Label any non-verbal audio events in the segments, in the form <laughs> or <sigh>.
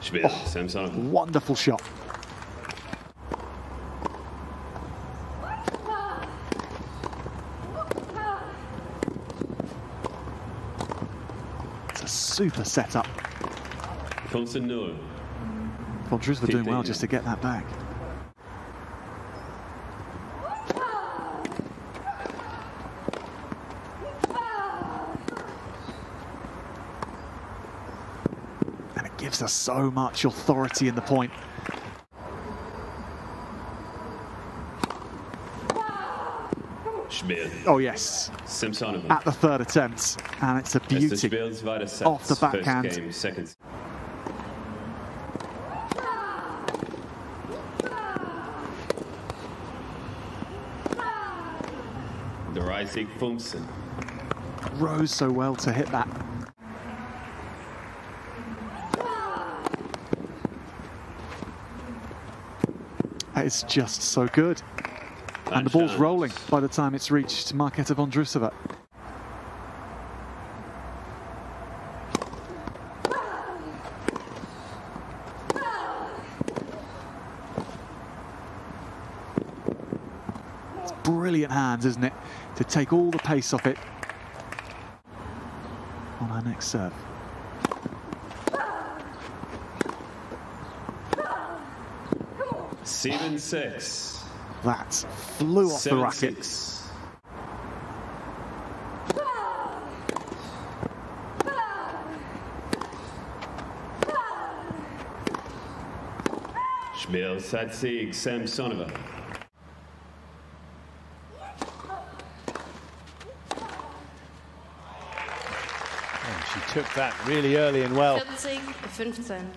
Spiel, Oh. Samsonov. Wonderful shot. It's a super setup. 15-0. Vondrousova doing well just to get that back. Gives us so much authority in the point. Oh yes, Samsonov. at the third attempt, and it's a beauty. Off the backhand. game. The rising Funksen. Rose so well to hit that. It's just so good. And the ball's Chance. rolling by the time it's reached Marketa Vondrousova. It's brilliant hands, isn't it? To take all the pace off it on our next serve. Seven six. That flew off the Seven racket. six. Spiel, Satzig, Samsonova. And she took that really early and well. 40, 15.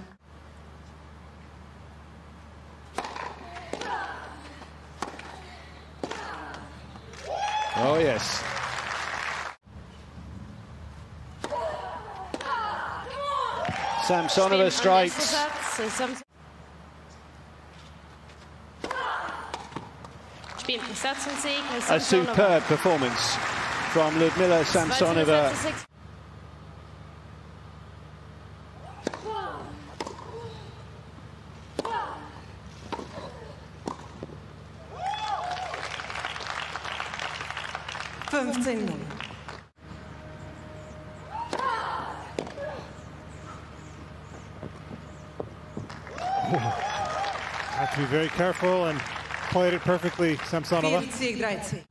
Oh, yes. Samsonova strikes. Satz, Sam- Spiel, Satzensig, A superb performance from Liudmila Samsonova. 276. Had to be very careful and played it perfectly, Samsonova. 40, 30.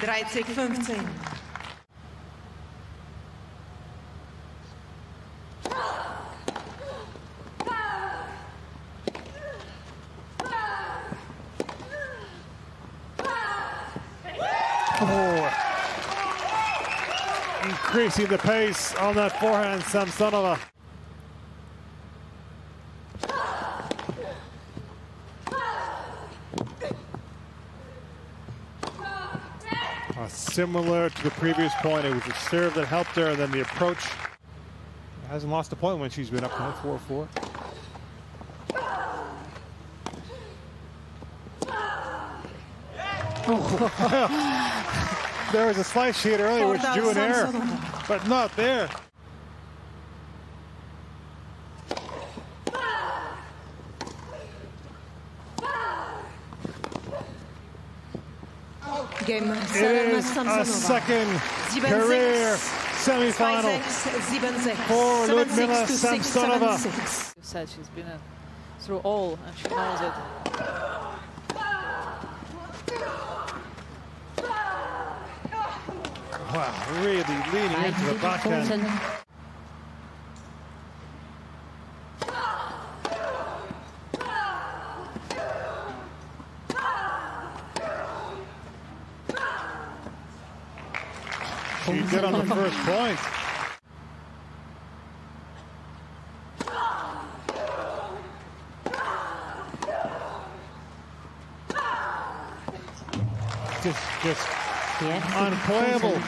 Dreizig, 15. Oh. Increasing the pace on that forehand, Samsonova. Uh, similar to the previous point, it was the serve that helped her, and then the approach. Hasn't lost a point when she's been up to 4-4. <laughs> There was a slice she hit earlier which drew an error, but not there. Game It 7, is a second 7-6. career semifinal. For Liudmila Samsonova. 7-6. Said she's been through all and she knows it. Wow, really leaning into the backhand. She on the first point. Just, just Unplayable.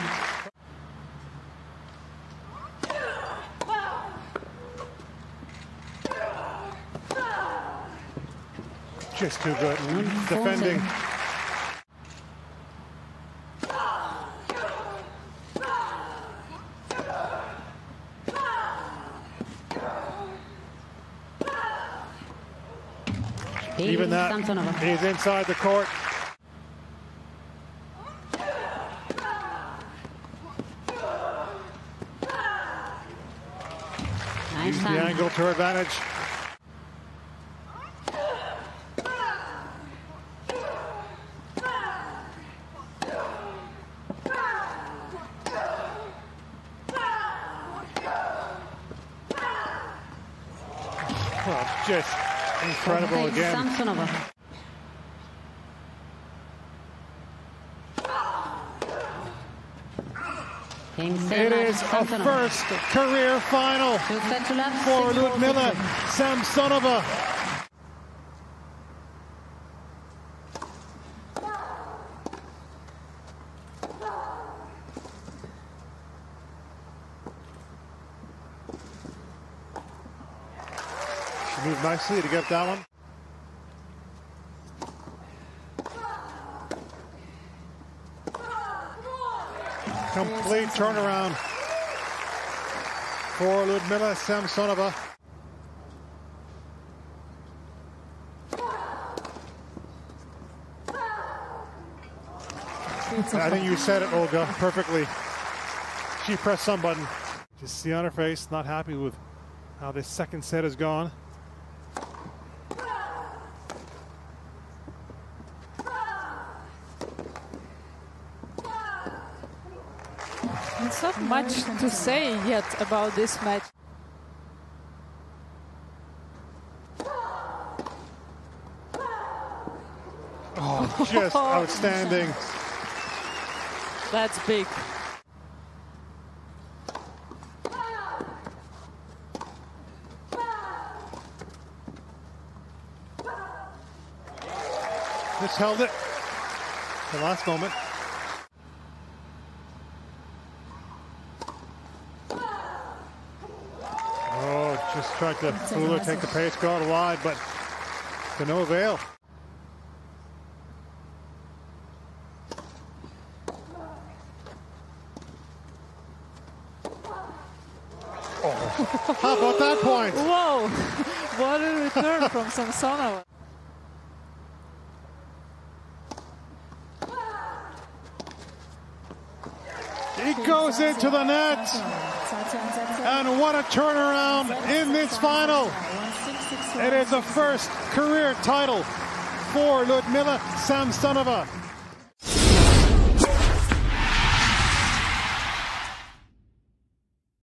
Just too good. Defending. Even that. He's inside the court. Use the angle to her advantage. Well, just incredible again. Samsonova. It is a first career final for Liudmila Samsonova. She moved nicely to get that one. Complete turnaround for Liudmila Samsonova. I think you said it, Olga, <laughs> perfectly. She pressed some button. Just see on her face, not happy with how this second set has gone. Not much to say yet about this match. Oh, just <laughs> outstanding. That's big. Just held it. The last moment. Oh, just tried to fool her, take the pace guard wide, but to no avail. Oh, <laughs> how about that point? Whoa! <laughs> what a return from Samsonova. He goes into the net. And what a turnaround in this final. It is a first career title for Liudmila Samsonova.